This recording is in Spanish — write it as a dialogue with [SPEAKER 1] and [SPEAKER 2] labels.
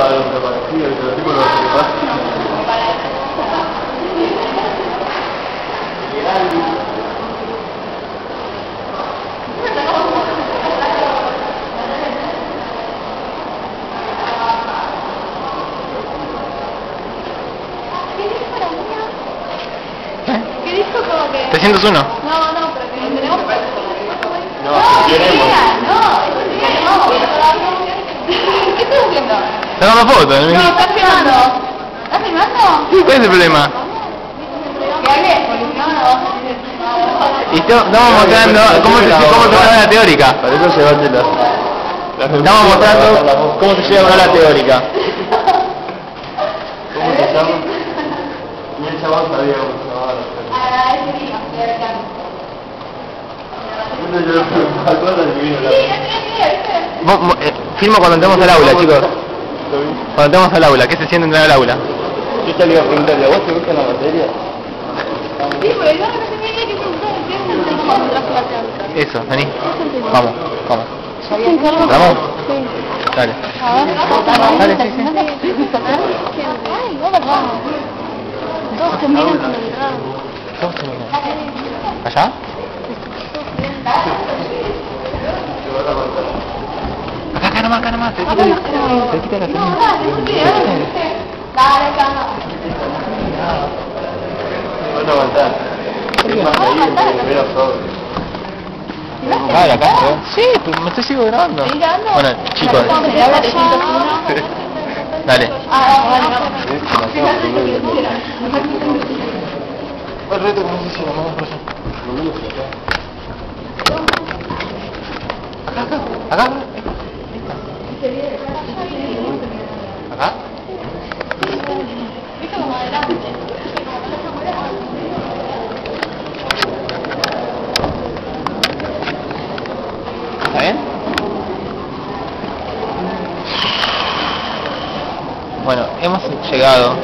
[SPEAKER 1] a los desaparecidos, los tipos de los
[SPEAKER 2] ¿Qué dijo como que...?
[SPEAKER 3] 301.
[SPEAKER 2] No, no, pero que tenemos...
[SPEAKER 1] No, si queremos.
[SPEAKER 2] No, no. ¿Qué haciendo?
[SPEAKER 3] Sacando fotos. ¿eh?
[SPEAKER 2] No, estás filmando. ¿Estás filmando?
[SPEAKER 3] Sí, ¿Cuál es el problema? Estamos mostrando cómo se, cómo se va la teórica.
[SPEAKER 1] Para eso la...
[SPEAKER 3] Estamos mostrando cómo se lleva la teórica.
[SPEAKER 1] ¿Cómo se llama? Y el chabón sabía cómo se llamaba la
[SPEAKER 2] Ah, ese sí,
[SPEAKER 1] la...
[SPEAKER 3] Cuando entremos al aula. ¿Qué se siente entrar al aula?
[SPEAKER 1] Yo te le iba a preguntarle, ¿a vos te gusta la materia?
[SPEAKER 2] Sí, pero yo preguntar, ¿qué es el tema de la clase?
[SPEAKER 3] Eso, vení. Vamos, vamos.
[SPEAKER 2] ¿Entramos?
[SPEAKER 3] ¿Entramos? Dale.
[SPEAKER 2] Dale, sí, sí. Ay. Todos.
[SPEAKER 3] ¿Allá? Acá, nomás, nomás. Cerquita, cerquita de la
[SPEAKER 2] No,
[SPEAKER 3] termina.
[SPEAKER 2] dale, calma.
[SPEAKER 1] Vas a aguantar. Es más
[SPEAKER 3] acá. ¿eh? Sí, pues me estoy sigo grabando. Bueno, chicos.
[SPEAKER 2] Vamos a grabar de 101.
[SPEAKER 3] Dale.
[SPEAKER 2] Ah.
[SPEAKER 1] El reto. Vamos por allá.
[SPEAKER 3] Acá, acá. Acá. Acá. ¿Está bien? Bueno, hemos llegado